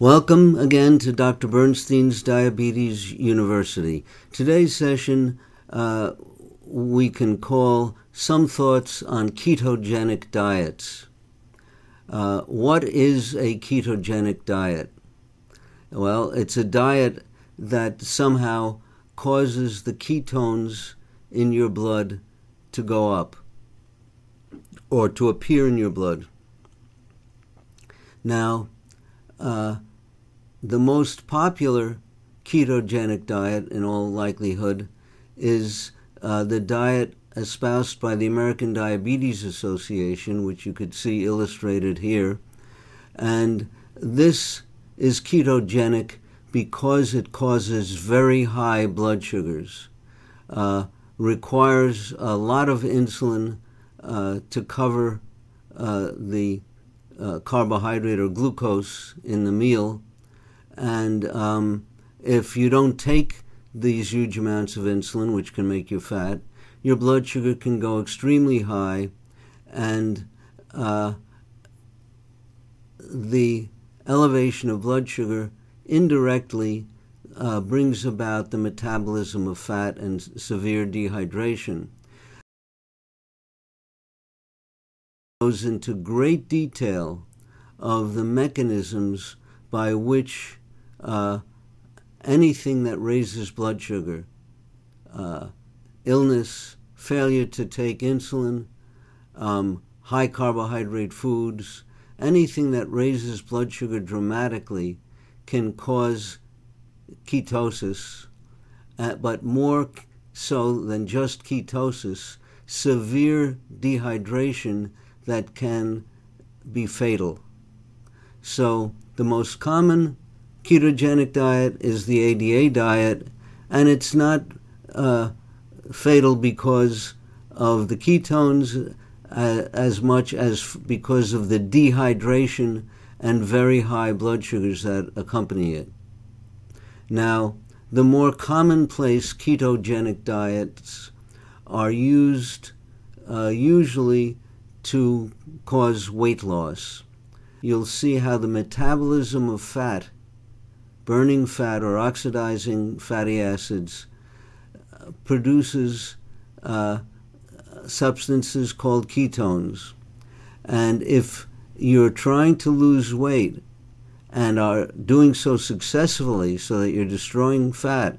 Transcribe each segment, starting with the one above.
Welcome again to Dr. Bernstein's Diabetes University. Today's session uh, we can call Some Thoughts on Ketogenic Diets. Uh, what is a ketogenic diet? Well, it's a diet that somehow causes the ketones in your blood to go up or to appear in your blood. Now, uh, the most popular ketogenic diet, in all likelihood, is uh, the diet espoused by the American Diabetes Association, which you could see illustrated here. And this is ketogenic because it causes very high blood sugars, uh, requires a lot of insulin uh, to cover uh, the uh, carbohydrate or glucose in the meal and um, if you don't take these huge amounts of insulin, which can make you fat, your blood sugar can go extremely high, and uh, the elevation of blood sugar indirectly uh, brings about the metabolism of fat and severe dehydration. Goes into great detail of the mechanisms by which uh, anything that raises blood sugar, uh, illness, failure to take insulin, um, high carbohydrate foods, anything that raises blood sugar dramatically can cause ketosis, uh, but more so than just ketosis, severe dehydration that can be fatal. So, the most common ketogenic diet is the ADA diet, and it's not uh, fatal because of the ketones uh, as much as because of the dehydration and very high blood sugars that accompany it. Now, the more commonplace ketogenic diets are used uh, usually to cause weight loss. You'll see how the metabolism of fat burning fat or oxidizing fatty acids uh, produces uh, substances called ketones. And if you're trying to lose weight and are doing so successfully so that you're destroying fat,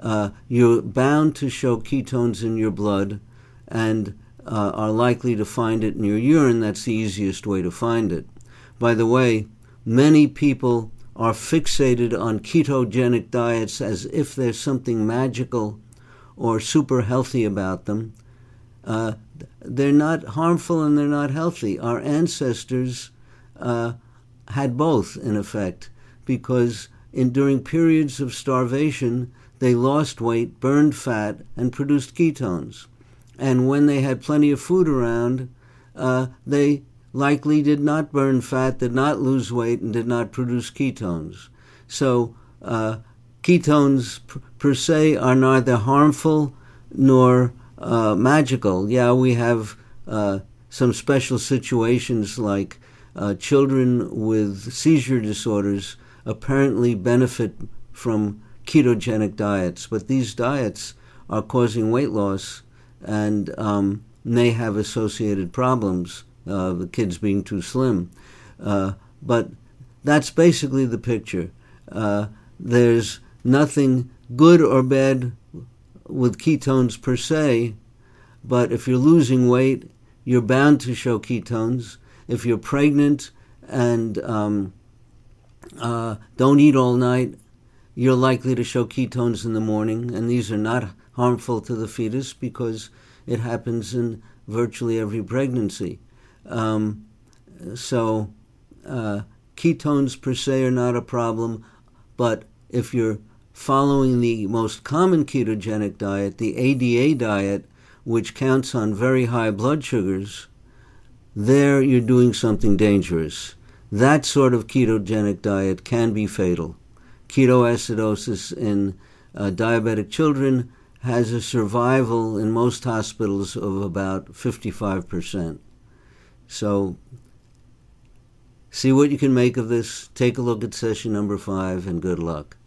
uh, you're bound to show ketones in your blood and uh, are likely to find it in your urine. That's the easiest way to find it. By the way, many people are fixated on ketogenic diets as if there's something magical or super healthy about them. Uh, they're not harmful and they're not healthy. Our ancestors uh, had both, in effect, because in, during periods of starvation, they lost weight, burned fat, and produced ketones. And when they had plenty of food around, uh, they likely did not burn fat, did not lose weight, and did not produce ketones. So, uh, ketones per se are neither harmful nor uh, magical. Yeah, we have uh, some special situations like uh, children with seizure disorders apparently benefit from ketogenic diets, but these diets are causing weight loss and um, may have associated problems uh, the kids being too slim. Uh, but that's basically the picture. Uh, there's nothing good or bad with ketones per se, but if you're losing weight, you're bound to show ketones. If you're pregnant and um, uh, don't eat all night, you're likely to show ketones in the morning, and these are not harmful to the fetus because it happens in virtually every pregnancy. Um, so uh, ketones per se are not a problem, but if you're following the most common ketogenic diet, the ADA diet, which counts on very high blood sugars, there you're doing something dangerous. That sort of ketogenic diet can be fatal. Ketoacidosis in uh, diabetic children has a survival in most hospitals of about 55%. So See what you can make of this. Take a look at session number five, and good luck.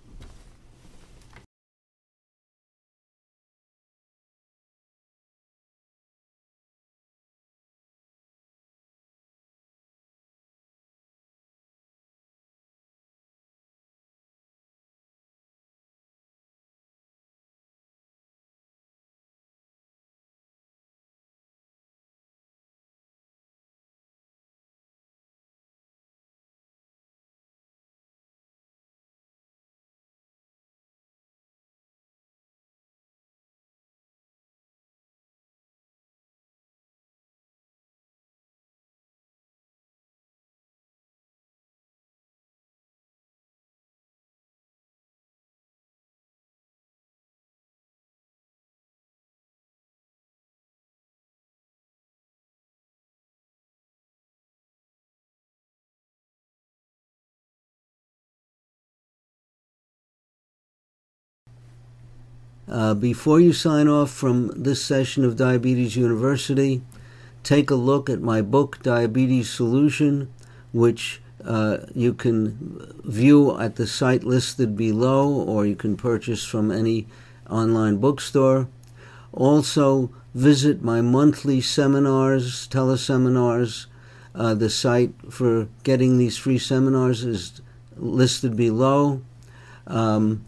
Uh, before you sign off from this session of Diabetes University, take a look at my book, Diabetes Solution, which uh, you can view at the site listed below, or you can purchase from any online bookstore. Also, visit my monthly seminars, teleseminars. Uh, the site for getting these free seminars is listed below. Um,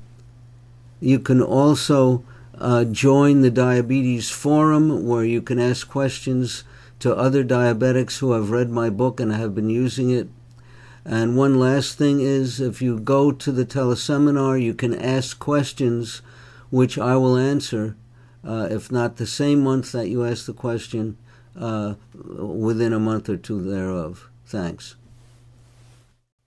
you can also uh, join the Diabetes Forum where you can ask questions to other diabetics who have read my book and have been using it. And one last thing is if you go to the teleseminar, you can ask questions which I will answer, uh, if not the same month that you ask the question, uh, within a month or two thereof. Thanks.